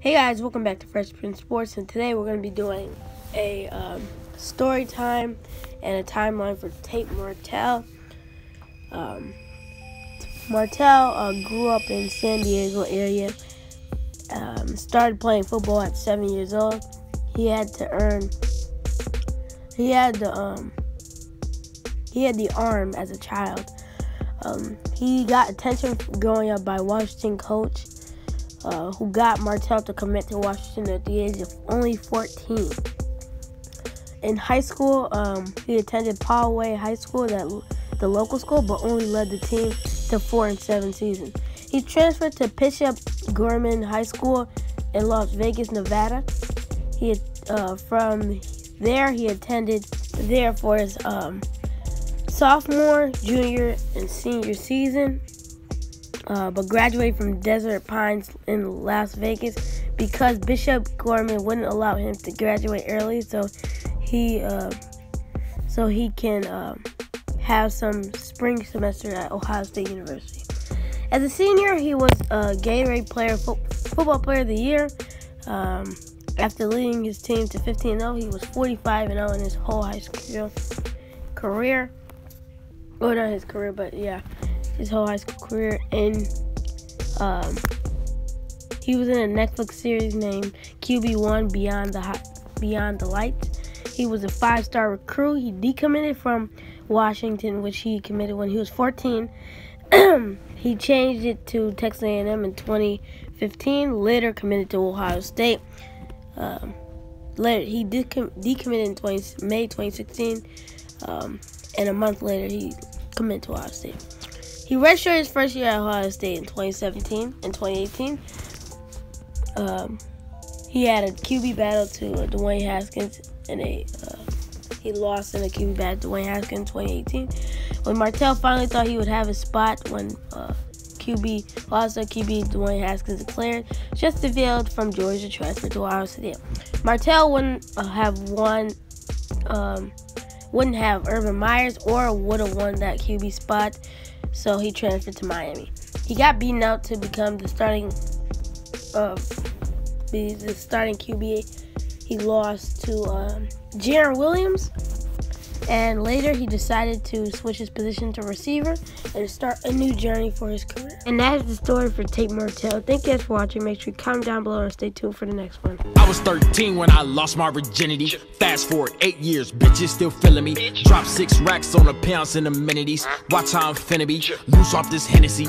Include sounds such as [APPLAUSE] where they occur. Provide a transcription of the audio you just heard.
Hey guys, welcome back to Fresh Prince Sports, and today we're going to be doing a um, story time and a timeline for Tate Martell. Um, Martell uh, grew up in San Diego area, um, started playing football at seven years old. He had to earn, he had the um, he had the arm as a child. Um, he got attention growing up by Washington coach uh, who got Martell to commit to Washington at the age of only 14. In high school, um, he attended Poway High School, that the local school, but only led the team to four and seven season. He transferred to Bishop Gorman High School in Las Vegas, Nevada. He uh, from there he attended there for his um, sophomore, junior, and senior season uh, but graduated from Desert Pines in Las Vegas because Bishop Gorman wouldn't allow him to graduate early, so he uh, so he can uh, have some spring semester at Ohio State University. As a senior, he was a Gatorade Player fo- Football Player of the Year. Um, after leading his team to 15 0, he was 45 0 in his whole high school career. Well, not his career, but yeah his whole high school career. And um, he was in a Netflix series named QB1 Beyond the Hot, Beyond the Lights. He was a five-star recruit. He decommitted from Washington, which he committed when he was 14. [CLEARS THROAT] he changed it to Texas A&M in 2015. Later committed to Ohio State. Um, later he decommitted in 20, May 2016, um, and a month later he committed to Ohio State. He redshirted his first year at Ohio State in 2017 and 2018. Um, he had a QB battle to uh, Dwayne Haskins and uh, he lost in a QB battle to Dwayne Haskins in 2018. When Martell finally thought he would have a spot when uh, QB lost a QB Dwayne Haskins declared Justin Fields from Georgia transfer to Ohio State. Martell wouldn't uh, have won. Um, wouldn't have Urban Myers or would have won that QB spot so he transferred to Miami. He got beaten out to become the starting uh, the starting QB. He lost to uh, Jarren Williams, and later he decided to switch his position to receiver and start a new journey for his career. And that is the story for Tate Martell. Thank you guys for watching. Make sure you comment down below and stay tuned for the next one. I was 13 when I lost my virginity. Fast forward eight years, bitches still feeling me. Drop six racks on the pounds and amenities. Watch how I'm finna be. Loose off this Hennessy.